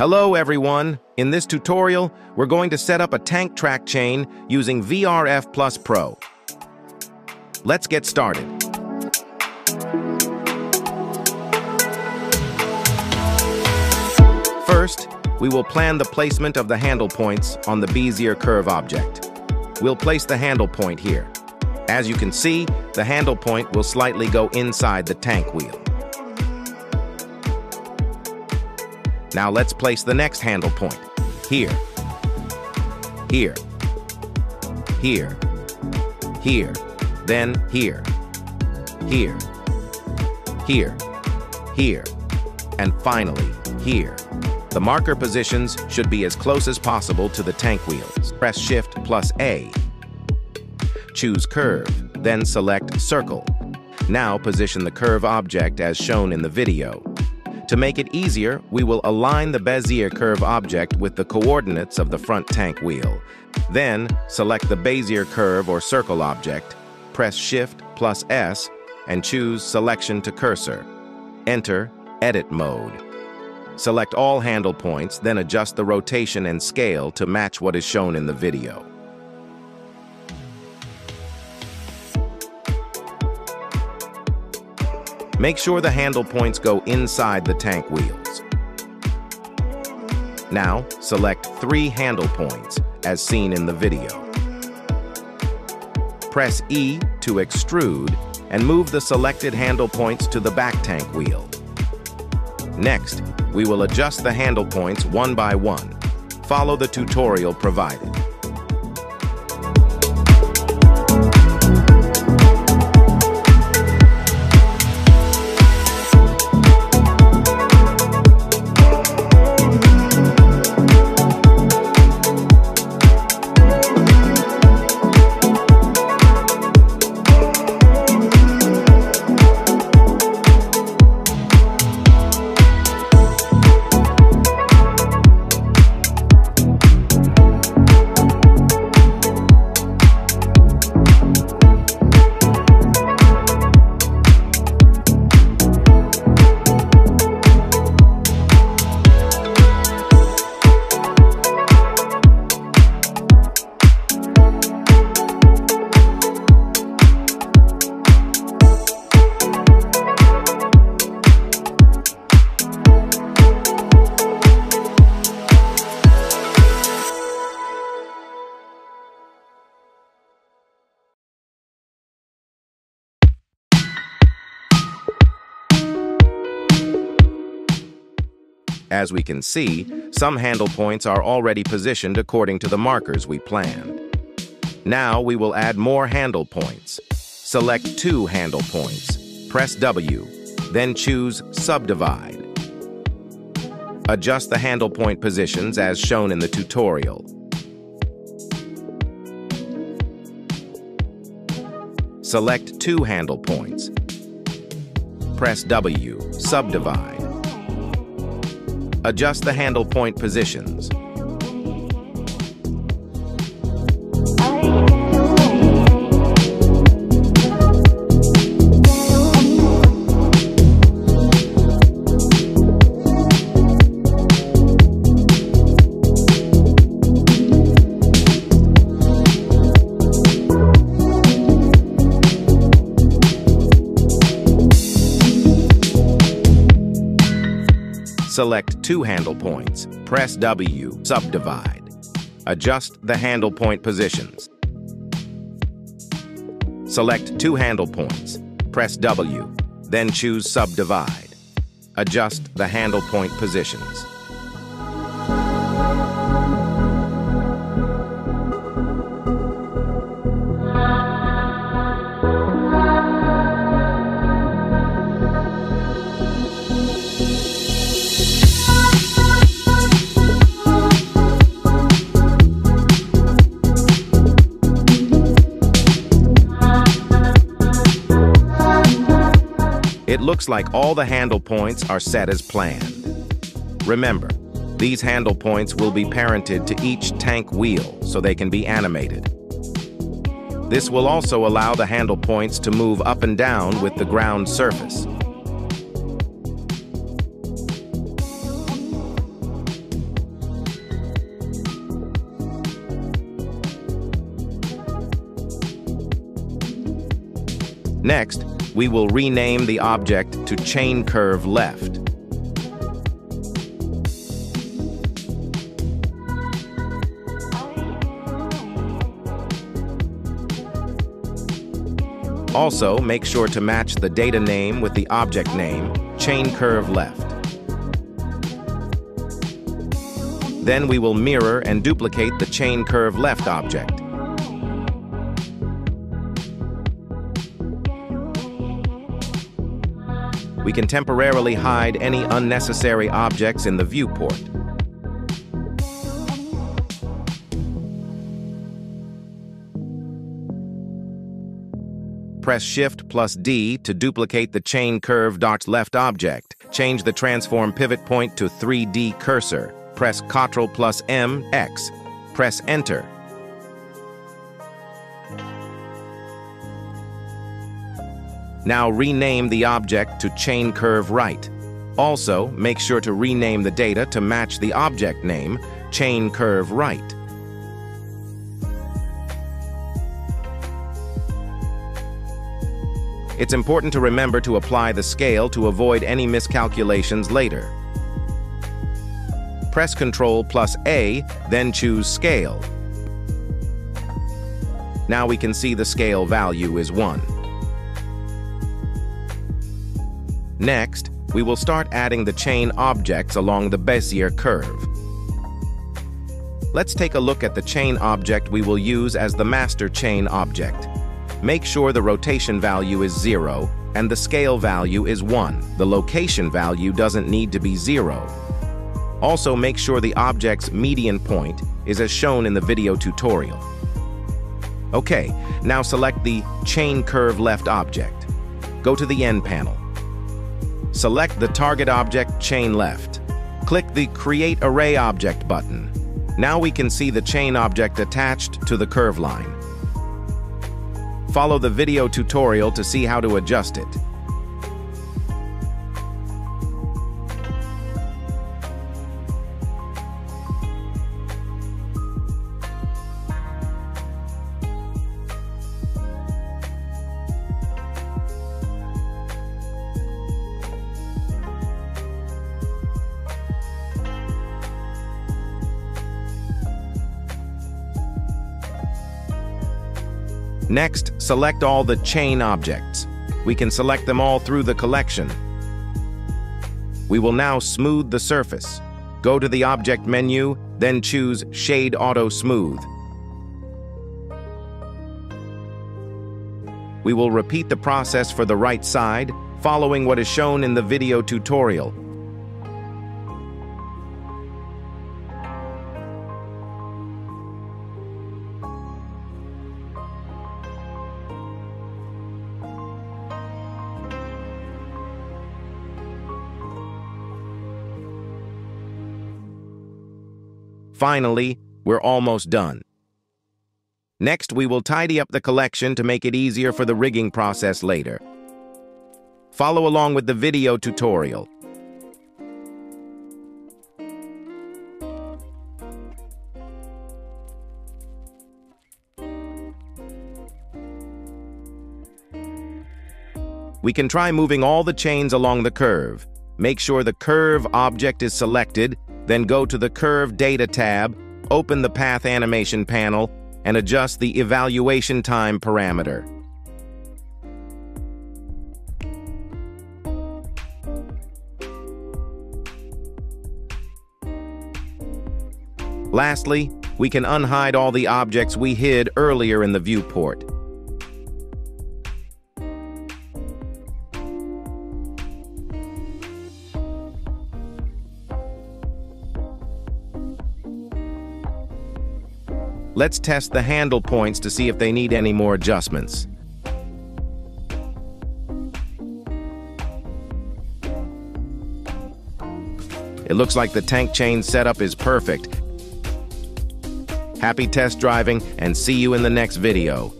Hello everyone! In this tutorial, we're going to set up a tank track chain using VRF Plus Pro. Let's get started. First, we will plan the placement of the handle points on the Bezier curve object. We'll place the handle point here. As you can see, the handle point will slightly go inside the tank wheel. Now let's place the next handle point. Here. Here. Here. Here. Then here. Here. Here. Here. And finally, here. The marker positions should be as close as possible to the tank wheels. Press Shift plus A. Choose Curve, then select Circle. Now position the curve object as shown in the video. To make it easier, we will align the Bezier curve object with the coordinates of the front tank wheel. Then, select the Bezier curve or circle object, press Shift plus S, and choose Selection to Cursor. Enter Edit Mode. Select all handle points, then adjust the rotation and scale to match what is shown in the video. Make sure the handle points go inside the tank wheels. Now, select three handle points, as seen in the video. Press E to extrude and move the selected handle points to the back tank wheel. Next, we will adjust the handle points one by one. Follow the tutorial provided. As we can see, some handle points are already positioned according to the markers we planned. Now we will add more handle points. Select two handle points. Press W, then choose Subdivide. Adjust the handle point positions as shown in the tutorial. Select two handle points. Press W, Subdivide. Adjust the handle point positions. Select two handle points. Press W, subdivide. Adjust the handle point positions. Select two handle points. Press W, then choose subdivide. Adjust the handle point positions. It looks like all the handle points are set as planned. Remember, these handle points will be parented to each tank wheel so they can be animated. This will also allow the handle points to move up and down with the ground surface. Next, we will rename the object to chain curve left. Also, make sure to match the data name with the object name, chain curve left. Then we will mirror and duplicate the chain curve left object. We can temporarily hide any unnecessary objects in the viewport. Press Shift plus D to duplicate the chain curve dot left object. Change the transform pivot point to 3D cursor. Press Ctrl plus M, X. Press Enter. Now rename the object to chain curve right. Also, make sure to rename the data to match the object name, chain curve right. It's important to remember to apply the scale to avoid any miscalculations later. Press Ctrl plus A, then choose Scale. Now we can see the scale value is 1. Next, we will start adding the chain objects along the Bezier curve. Let's take a look at the chain object we will use as the master chain object. Make sure the rotation value is 0 and the scale value is 1. The location value doesn't need to be 0. Also make sure the object's median point is as shown in the video tutorial. Okay, now select the Chain Curve Left object. Go to the N panel. Select the target object chain left. Click the Create Array Object button. Now we can see the chain object attached to the curve line. Follow the video tutorial to see how to adjust it. Next, select all the chain objects. We can select them all through the collection. We will now smooth the surface. Go to the Object menu, then choose Shade Auto Smooth. We will repeat the process for the right side, following what is shown in the video tutorial. Finally, we're almost done. Next, we will tidy up the collection to make it easier for the rigging process later. Follow along with the video tutorial. We can try moving all the chains along the curve. Make sure the curve object is selected then go to the Curve Data tab, open the Path Animation panel, and adjust the Evaluation Time parameter. Lastly, we can unhide all the objects we hid earlier in the viewport. Let's test the handle points to see if they need any more adjustments. It looks like the tank chain setup is perfect. Happy test driving and see you in the next video.